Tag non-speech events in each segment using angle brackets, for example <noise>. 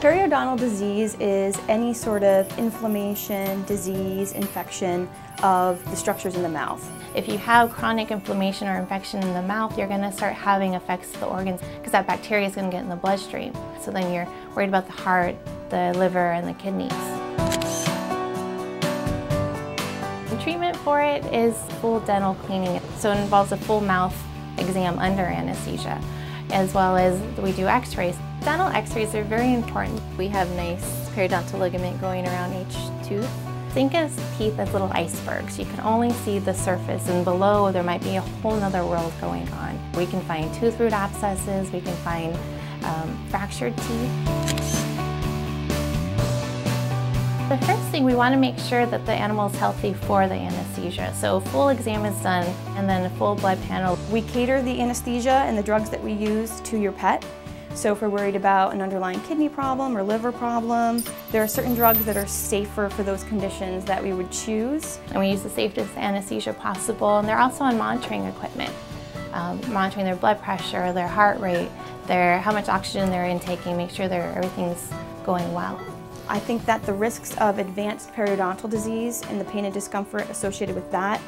Periodontal disease is any sort of inflammation, disease, infection of the structures in the mouth. If you have chronic inflammation or infection in the mouth, you're going to start having effects to the organs because that bacteria is going to get in the bloodstream. So then you're worried about the heart, the liver, and the kidneys. The treatment for it is full dental cleaning. So it involves a full mouth exam under anesthesia, as well as we do x-rays. Dental x-rays are very important. We have nice periodontal ligament going around each tooth. Think of teeth as little icebergs. You can only see the surface and below there might be a whole other world going on. We can find tooth root abscesses, we can find um, fractured teeth. The first thing, we want to make sure that the animal is healthy for the anesthesia. So a full exam is done and then a full blood panel. We cater the anesthesia and the drugs that we use to your pet. So if we're worried about an underlying kidney problem or liver problem, there are certain drugs that are safer for those conditions that we would choose. And we use the safest anesthesia possible and they're also on monitoring equipment. Um, monitoring their blood pressure, their heart rate, their how much oxygen they're intaking, make sure their everything's going well. I think that the risks of advanced periodontal disease and the pain and discomfort associated with that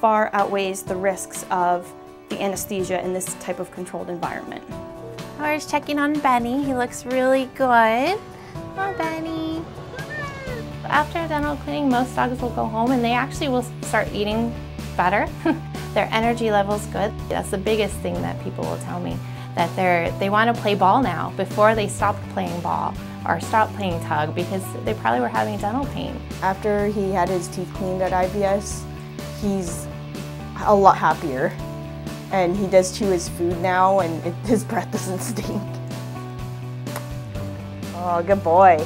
far outweighs the risks of the anesthesia in this type of controlled environment. We're checking on Benny. He looks really good. Oh, Benny. After dental cleaning, most dogs will go home and they actually will start eating better. <laughs> Their energy level's good. That's the biggest thing that people will tell me, that they're, they want to play ball now before they stopped playing ball or stop playing tug because they probably were having dental pain. After he had his teeth cleaned at IVS, he's a lot happier. And he does chew his food now and it, <laughs> his breath doesn't stink. Oh, good boy.